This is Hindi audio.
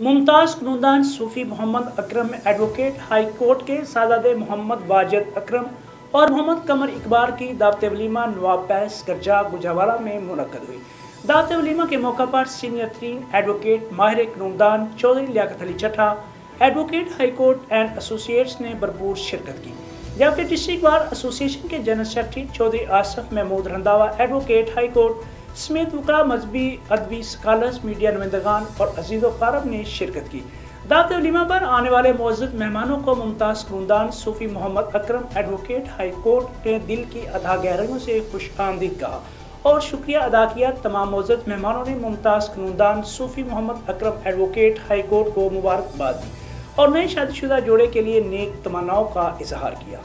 Mumtaz Khundan Sufi Mohammad Akram advocate high court के सादाद मोहम्मद वाजद अकरम और मोहम्मद कमर इकबार की दावत वलीमा नवाब पैस गरजा गुजावाला में मुनद हुई। दावत वलीमा के मौका पर सीनियर तरीन एडवोकेट माहिर कनूदान Chaudhary Liaquat Ali Chatha advocate high court and associates ने भरपूर शिरकत की। जबकि डिस्ट्रिक्ट बार एसोसिएशन के general secretary Chaudhary Asif Mahmood Randhawa advocate high court समेत वकरा मजहबी अदबी स्कॉलर्स मीडिया नुमाइंदगान और अज़ीज़ कारब ने शिरकत की। दावत वलीमा पर आने वाले मौजूद मेहमानों को Mumtaz Khundan, Sufi Mohammad Akram advocate high court ने दिल की अदा गहराइयों से खुश आमदीद कहा और शुक्रिया अदा किया तमाम मौजूद मेहमानों ने Mumtaz Khundan, Sufi Mohammad Akram advocate high court को मुबारकबाद दी और नए शादीशुदा जोड़े के लिए नेक तमन्नाओं का इजहार किया।